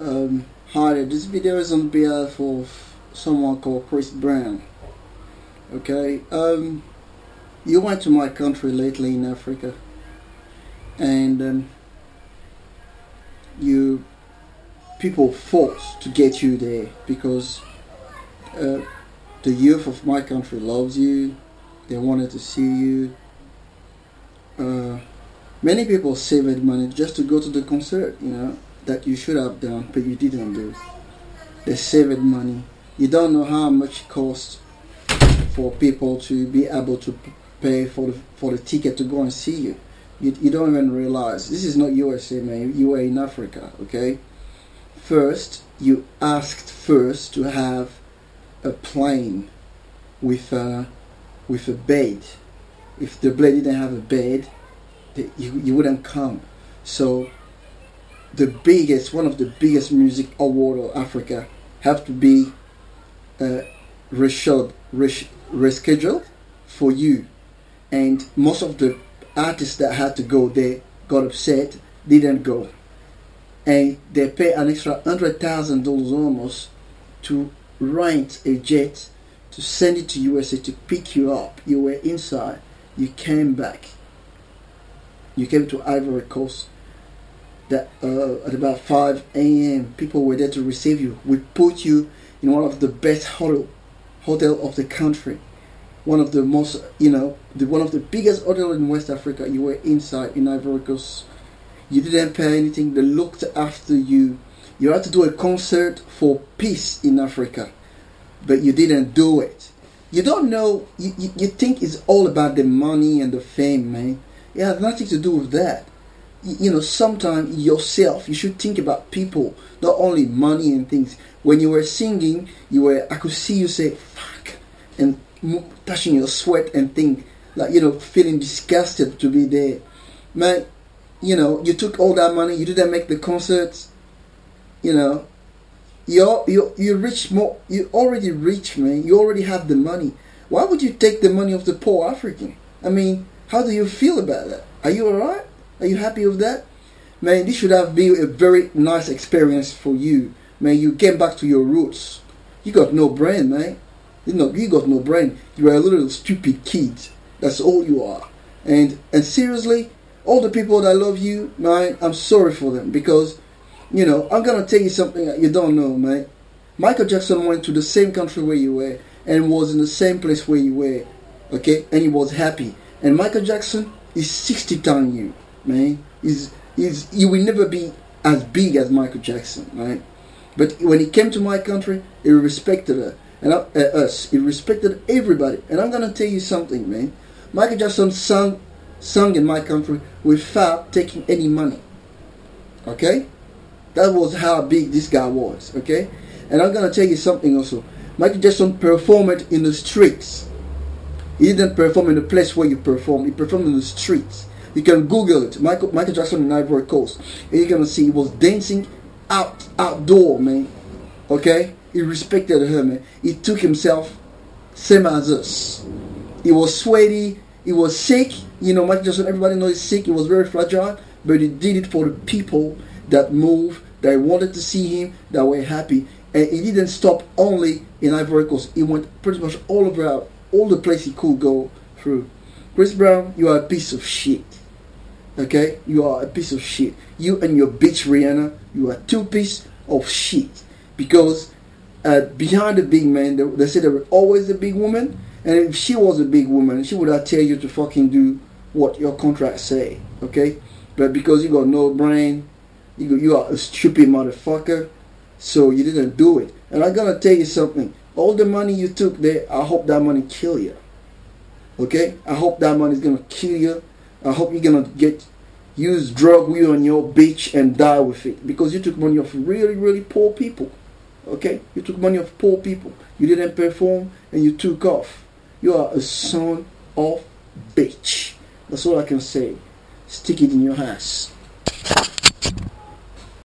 Um, hi, this video is on behalf of someone called Chris Brown. Okay, um, you went to my country lately in Africa, and um, you people fought to get you there because uh, the youth of my country loves you. They wanted to see you. Uh, many people saved money just to go to the concert, you know, that you should have done, but you didn't do. They saved money. You don't know how much it costs for people to be able to pay for the for the ticket to go and see you. You, you don't even realize this is not USA, man. You are in Africa, okay? First, you asked first to have a plane with a with a bed. If the plane didn't have a bed, you, you wouldn't come. So the biggest, one of the biggest music award of Africa have to be uh, rescheduled, rescheduled for you. And most of the artists that had to go there got upset, didn't go. And they pay an extra hundred thousand dollars almost to rent a jet to send it to USA to pick you up. You were inside, you came back you came to Ivory Coast that uh, at about 5 a.m. people were there to receive you. We put you in one of the best hotel hotel of the country, one of the most you know the one of the biggest hotel in West Africa. You were inside in Ivory Coast. You didn't pay anything. They looked after you. You had to do a concert for peace in Africa, but you didn't do it. You don't know. You, you, you think it's all about the money and the fame, man. It has nothing to do with that. You know, sometimes yourself, you should think about people, not only money and things. When you were singing, you were, I could see you say, fuck, and touching your sweat and think, like, you know, feeling disgusted to be there. Man, you know, you took all that money, you didn't make the concerts, you know, you're, you you rich more, you already rich, man, you already have the money. Why would you take the money of the poor African? I mean, how do you feel about that? Are you alright? Are you happy with that? Man, this should have been a very nice experience for you. Man, you came back to your roots. You got no brain, man. You know, you got no brain. You are a little stupid kid. That's all you are. And and seriously, all the people that love you, man, I'm sorry for them because, you know, I'm gonna tell you something that you don't know, man. Michael Jackson went to the same country where you were and was in the same place where you were, okay, and he was happy. And Michael Jackson is 60 times you, man. Is is he will never be as big as Michael Jackson, right? But when he came to my country, he respected her and uh, us. He respected everybody. And I'm gonna tell you something, man. Michael Jackson sung sung in my country without taking any money. Okay, that was how big this guy was. Okay, and I'm gonna tell you something also. Michael Jackson performed in the streets he didn't perform in the place where you perform. He performed in the streets. You can Google it. Michael, Michael Jackson in Ivory Coast. And you're gonna see he was dancing out outdoor, man. Okay? He respected her, man. He took himself same as us. He was sweaty. He was sick. You know, Michael Jackson, everybody knows he's sick. He was very fragile. But he did it for the people that moved, that wanted to see him, that were happy. And he didn't stop only in Ivory Coast. He went pretty much all over all the places he could go through. Chris Brown, you are a piece of shit. Okay? You are a piece of shit. You and your bitch Rihanna, you are two piece of shit. Because uh, behind the big man, they, they say there was always a big woman. And if she was a big woman, she would have tell you to fucking do what your contract say. Okay? But because you got no brain, you, you are a stupid motherfucker, so you didn't do it. And I'm gonna tell you something all the money you took there, I hope that money kill you. Okay? I hope that money is gonna kill you. I hope you're gonna get use drug you on your bitch and die with it because you took money off really really poor people. Okay? You took money off poor people. You didn't perform and you took off. You are a son of bitch. That's all I can say. Stick it in your ass.